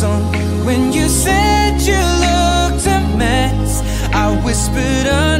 song when you said you looked a mess. I whispered under.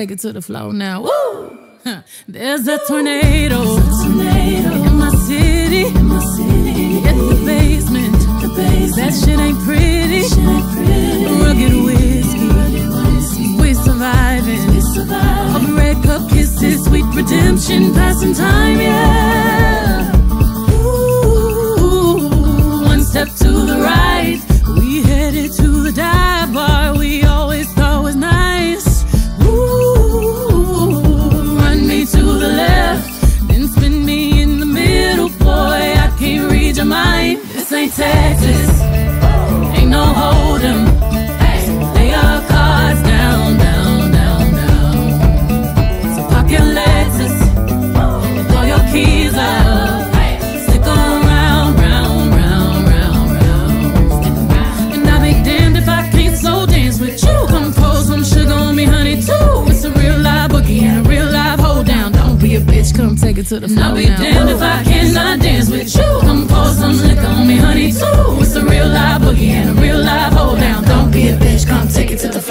take it to the floor now. Woo! to the floor. I'll be now. damned if I cannot dance with you. Come pour some liquor on me, honey, too. It's a real live boogie and a real live hold down. Don't be a bitch, come take it to the floor.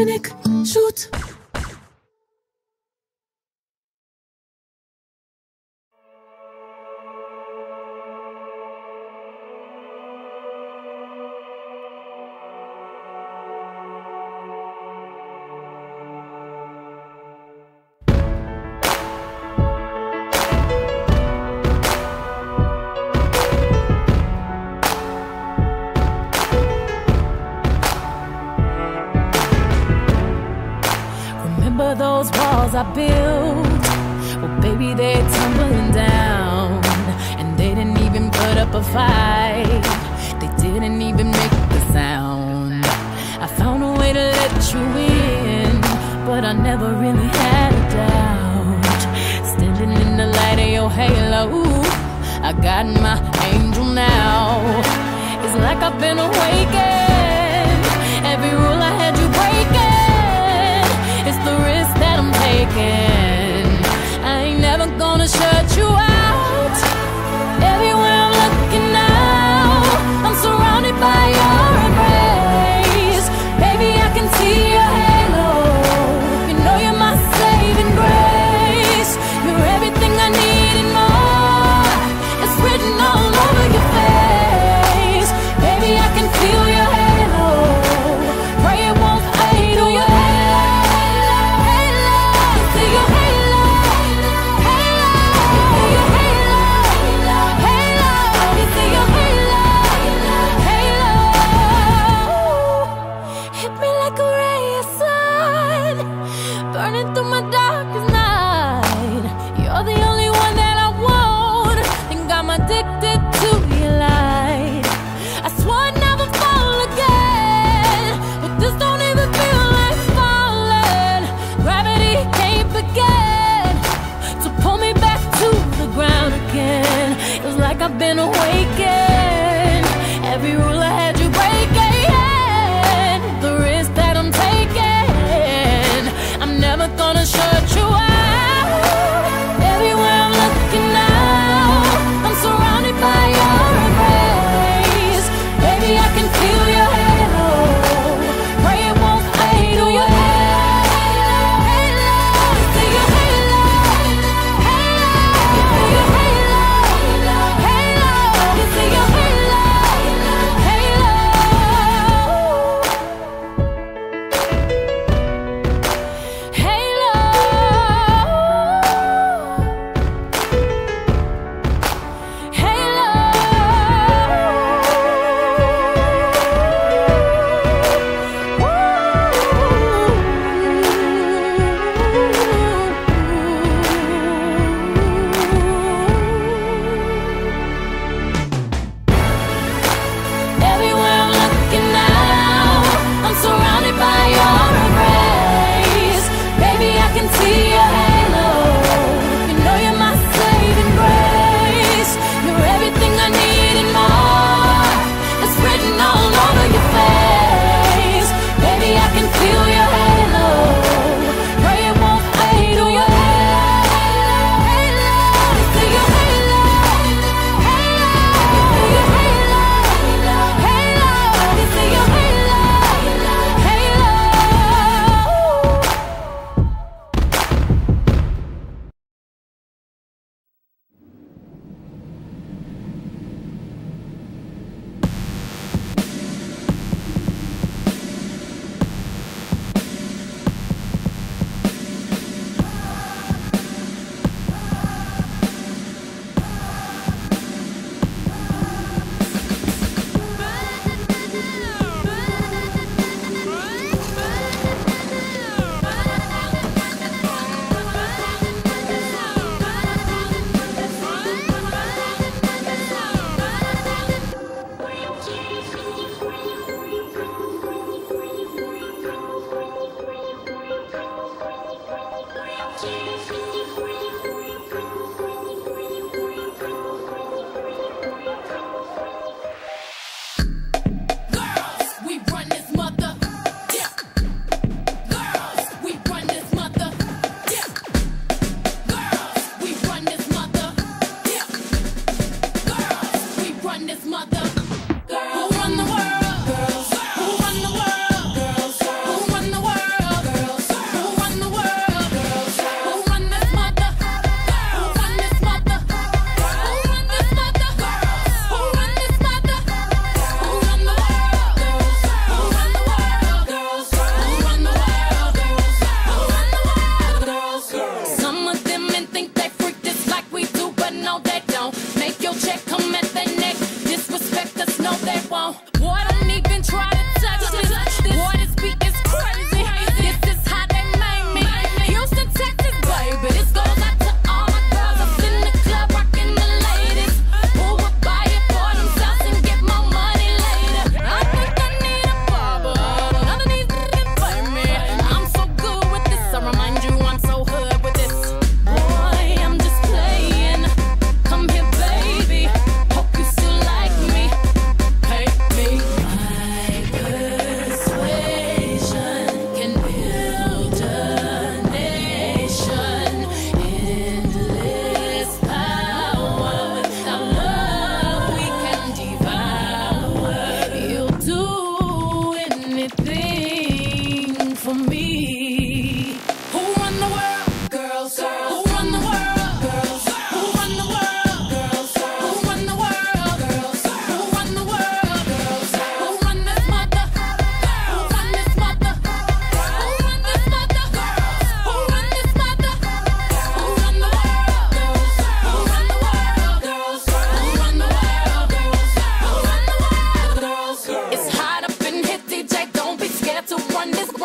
yetenek.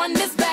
Stronger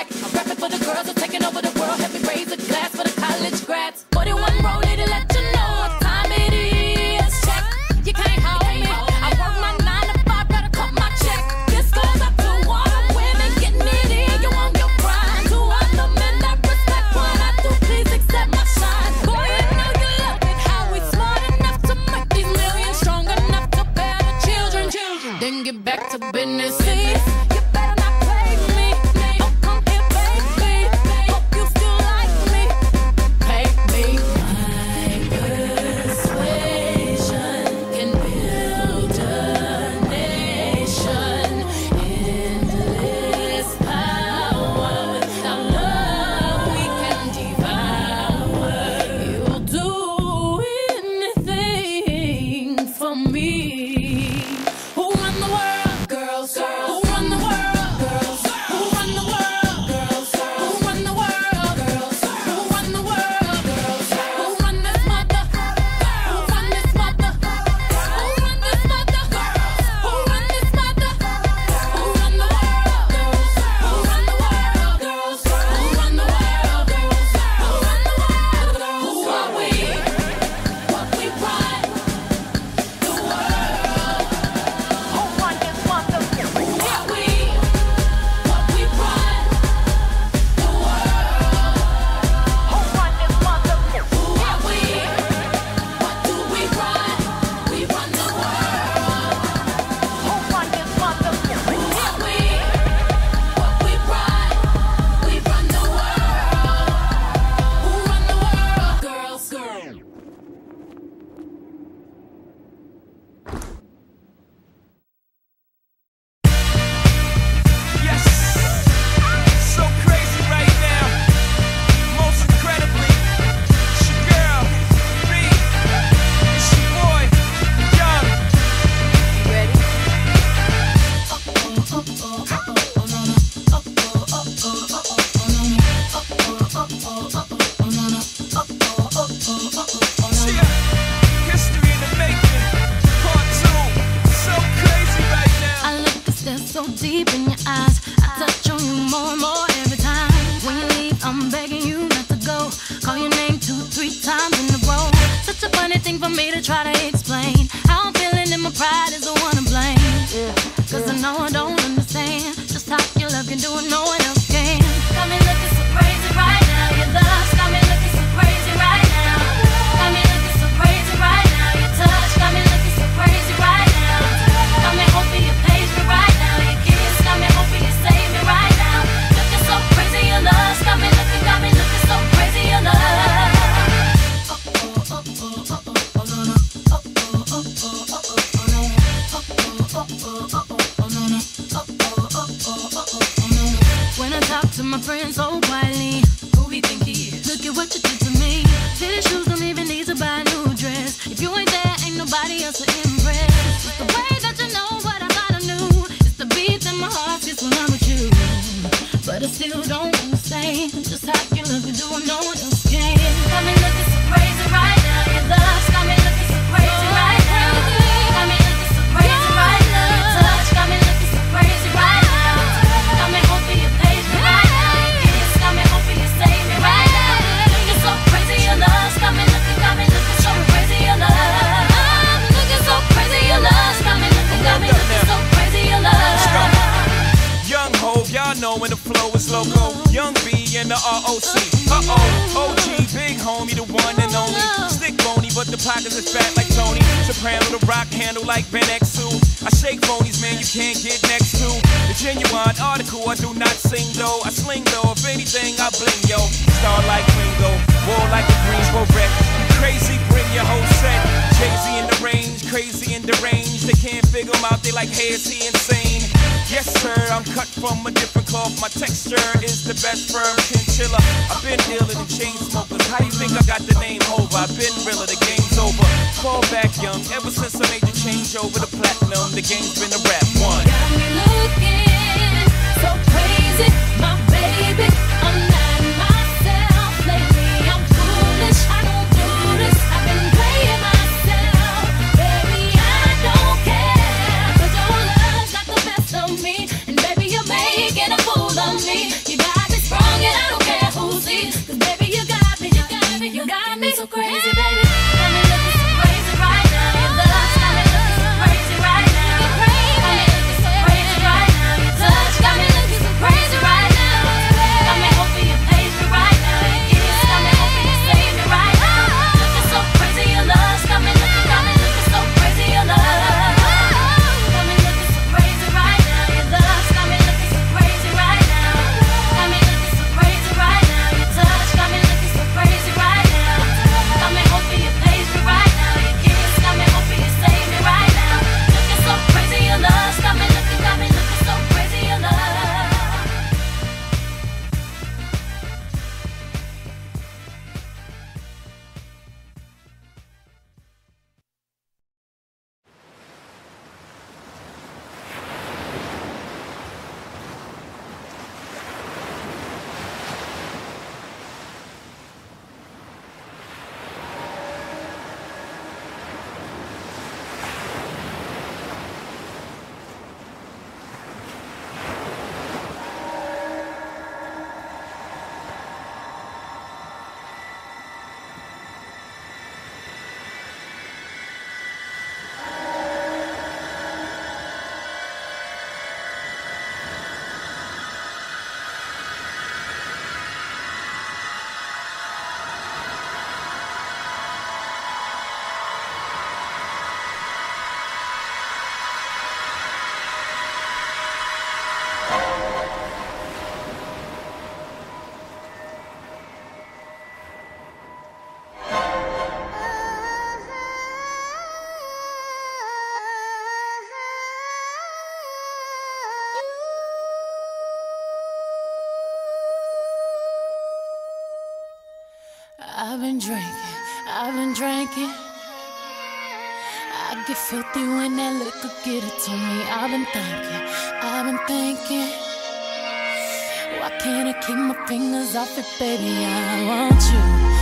one and only. Stick bony, but the pockets is fat like Tony. Soprano, the rock handle like Ben X2. I shake phonies, man, you can't get next to. The genuine article, I do not sing though. I sling though, if anything, I bling yo. Star like Ringo, war like a Greensboro wreck. Crazy, bring your whole set. Crazy in the range, crazy in the range them out, they like, hey, is he insane? Yes, sir, I'm cut from a different cloth. My texture is the best firm chinchilla. I've been dealing in chain smokers. How you think I got the name over? I've been realer, the game's over. Fall back young, ever since I made the change over to platinum, the game's been a rap one. Got me looking so crazy. My drinking, I've been drinking. I get filthy when that liquor get it to me. I've been thinking, I've been thinking. Why can't I keep my fingers off it, baby? I want you.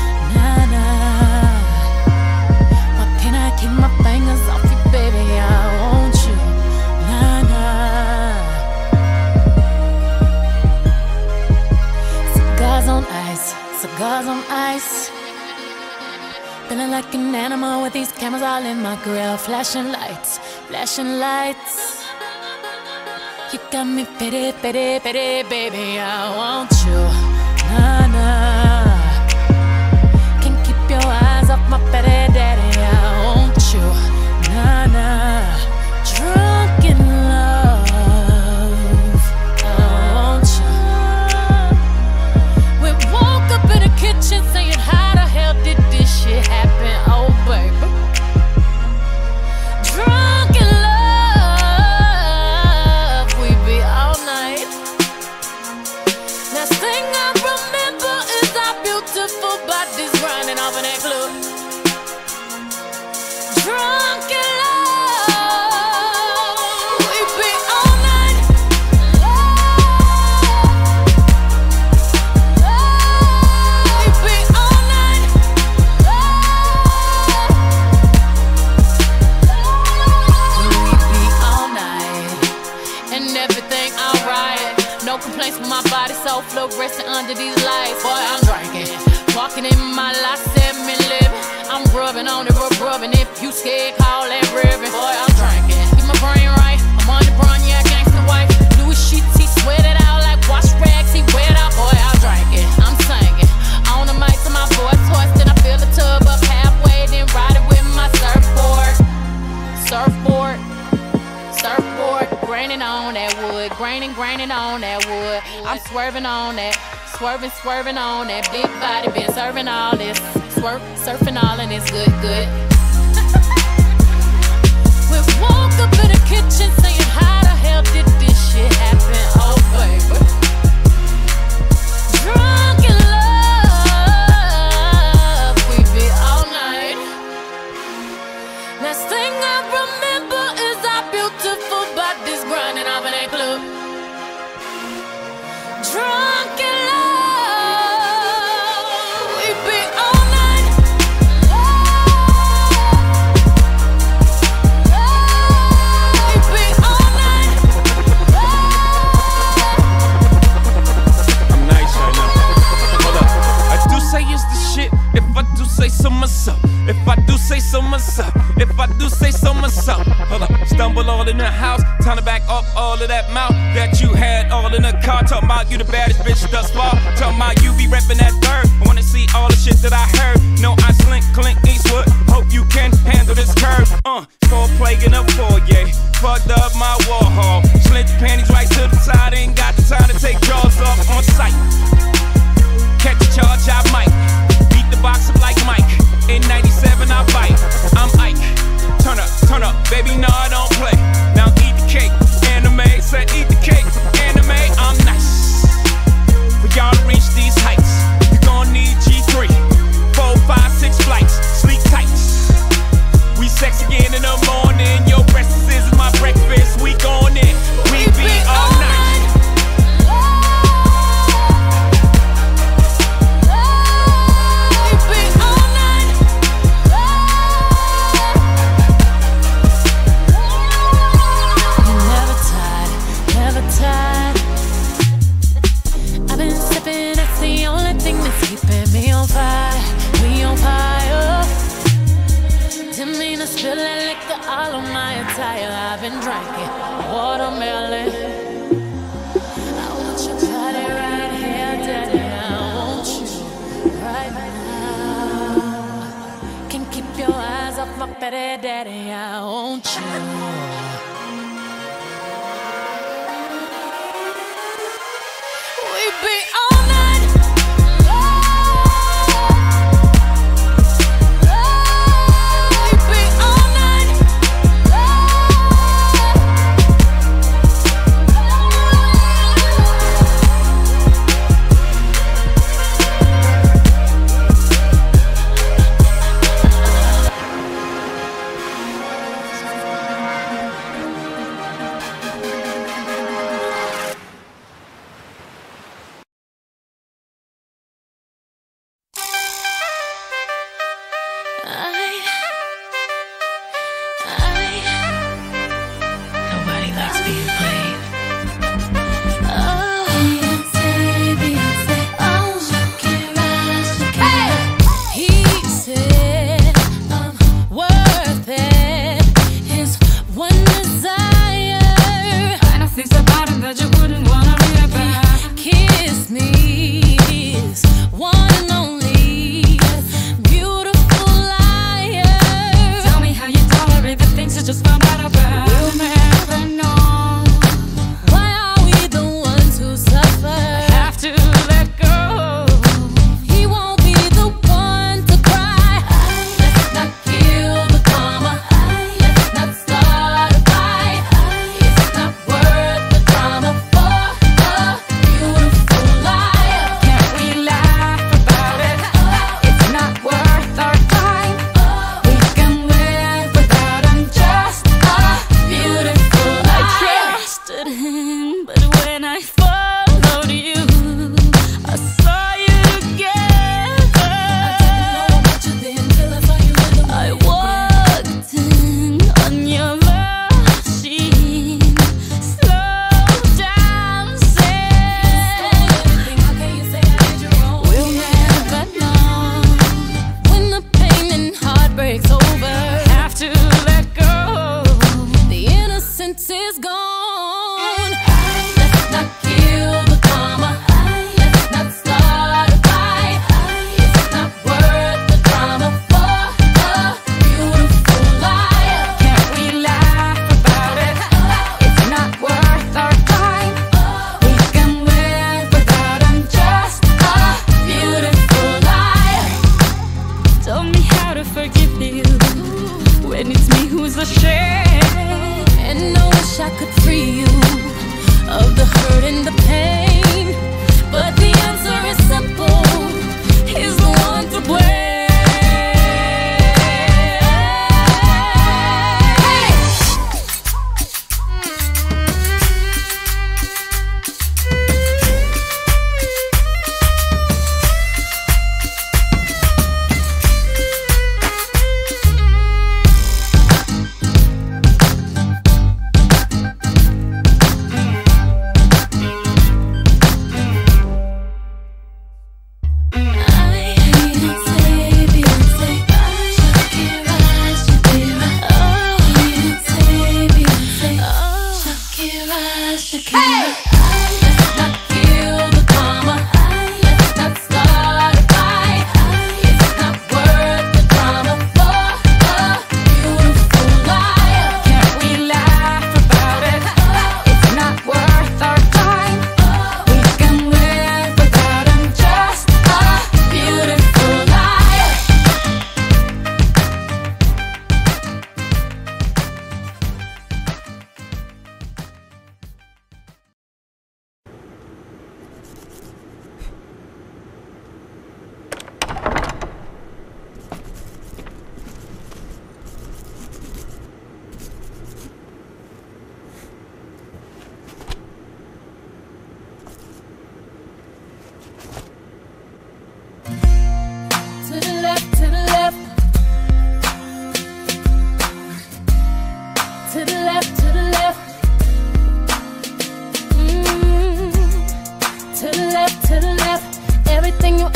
like an animal with these cameras all in my grill. Flashing lights, flashing lights. You got me pity, pity, pity, baby. I want you.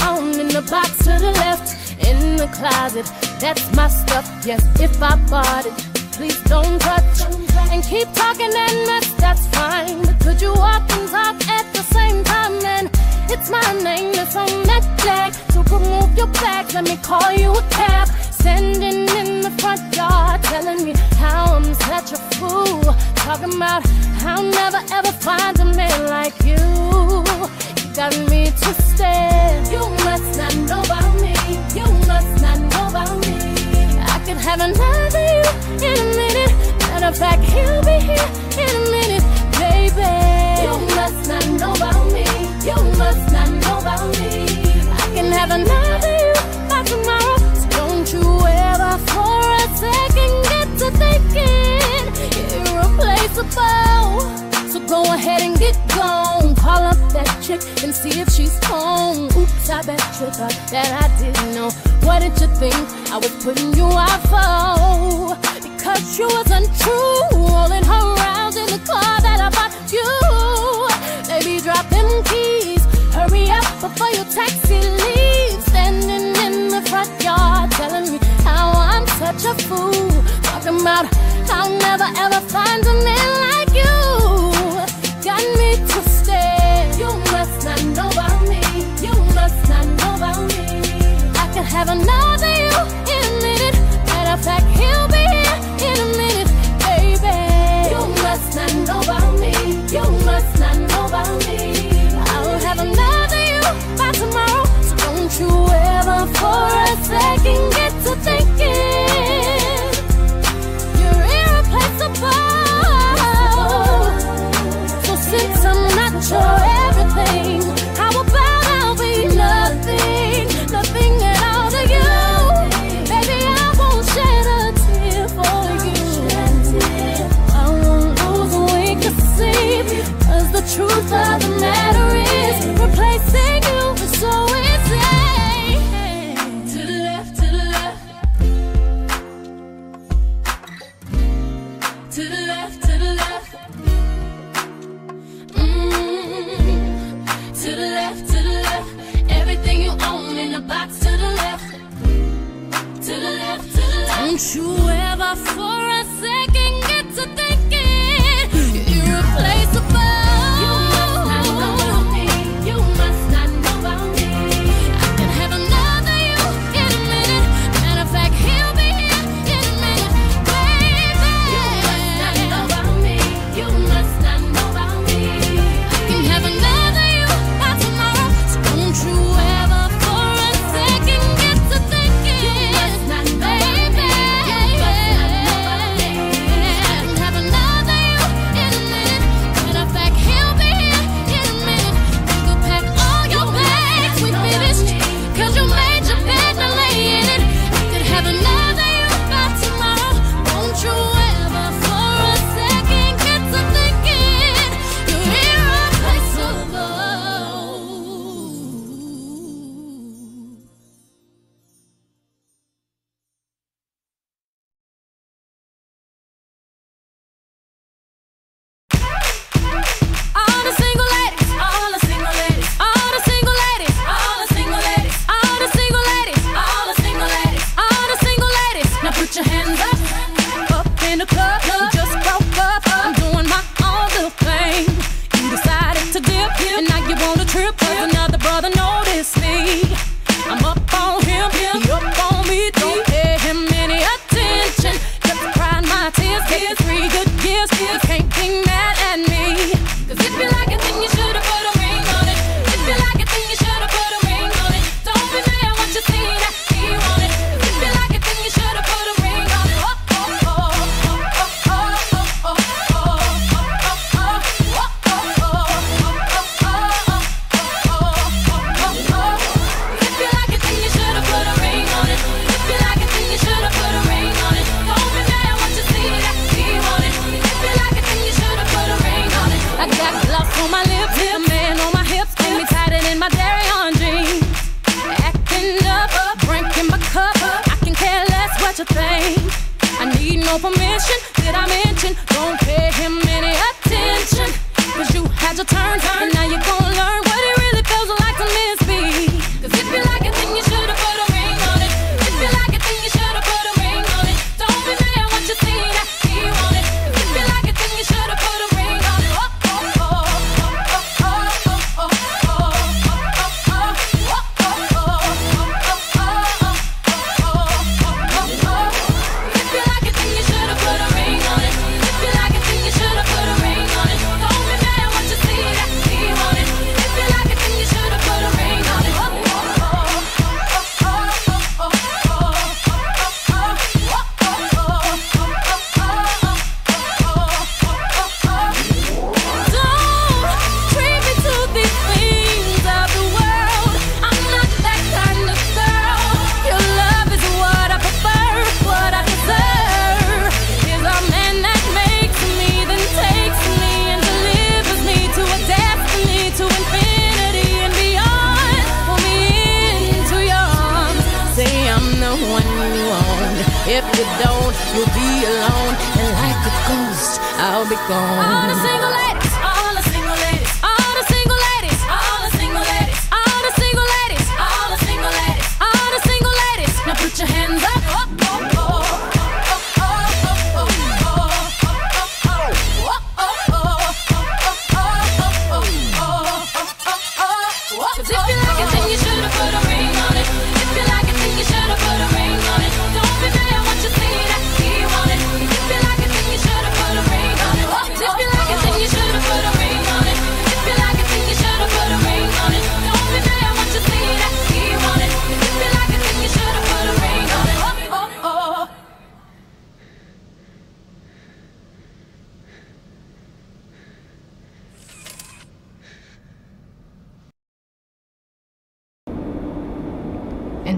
In the box to the left, in the closet. That's my stuff, yes, if I bought it. Please don't touch and keep talking and mess, that's fine. But could you walk and talk at the same time? Then it's my name that's on that flag. So remove your bags, let me call you a cab. Standing in the front yard, telling me how I'm such a fool. Talking about how I'll never ever find a man like you. Got me twisted. You must not know about me. You must not know about me. I could have another you in a minute. Matter of fact, he'll be here in a minute, baby. You must not know about me. You must not know about me. I can have another you by tomorrow. So don't you ever for a second get to thinking irreplaceable. Go ahead and get gone. Call up that chick and see if she's home. Oops, I bet you thought that I didn't know. What did you think I was putting you out for? Because you was untrue, rolling her around in the car that I bought you. Baby, drop them keys. Hurry up before your taxi leaves. Standing in the front yard, telling me how I'm such a fool. Talking about I'll never ever find a man like you. Have another you in a minute. Matter of fact, he'll be here in a minute, baby. You must not know about me. You must not know about me. I'll have another you by tomorrow. So don't you ever for a second get to thinking you're irreplaceable. So since I'm not your of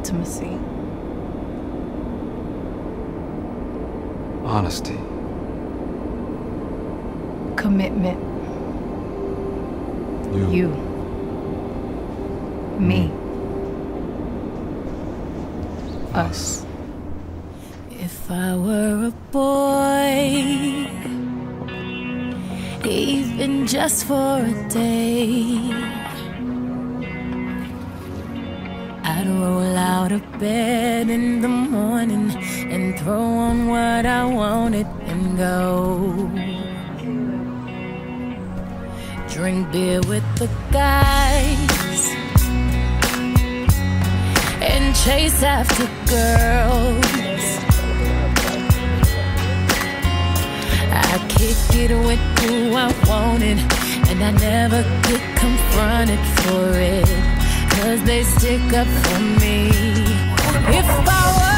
intimacy. Honesty. Commitment. You. you. Me. Mm. Us. If I were a boy, even just for a day. roll out of bed in the morning and throw on what I wanted and go. Drink beer with the guys and chase after girls. I kick it with who I wanted, and I never get confronted for it. Cause they stick up for me. If I were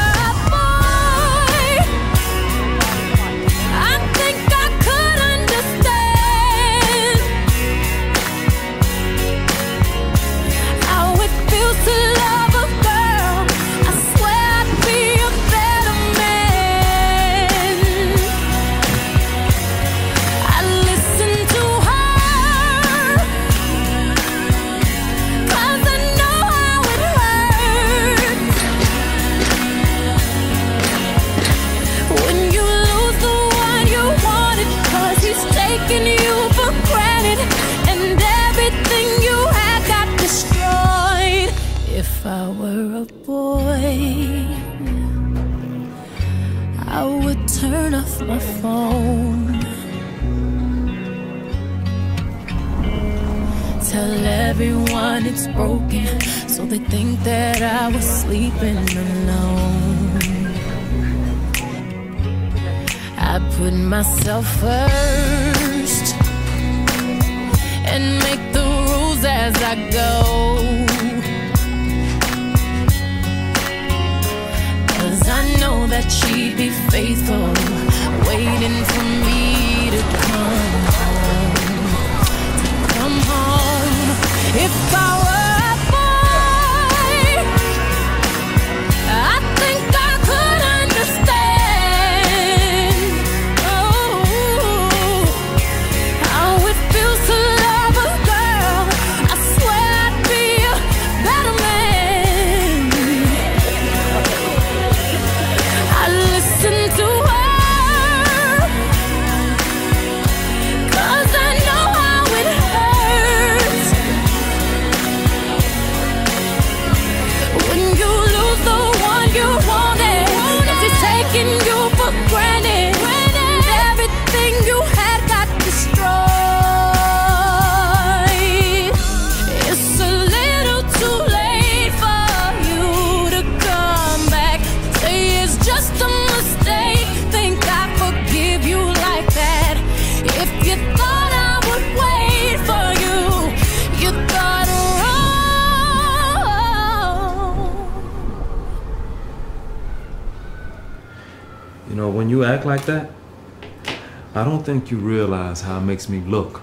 think you realize how it makes me look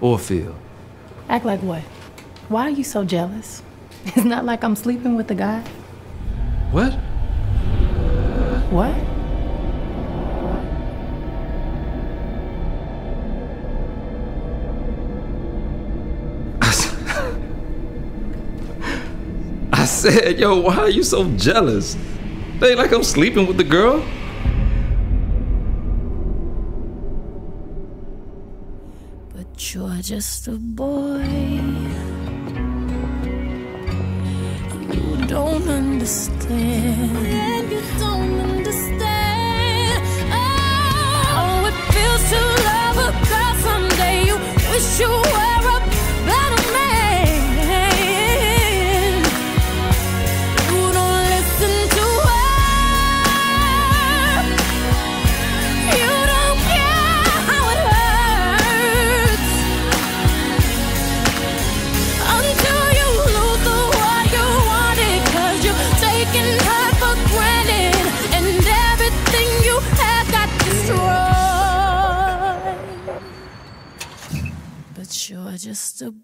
or feel. Act like what? Why are you so jealous? It's not like I'm sleeping with a guy. What? What? I said, yo, why are you so jealous? They like I'm sleeping with the girl. Just a boy. You don't understand. And you don't understand. Oh, it feels to love a girl someday. You wish you were just a.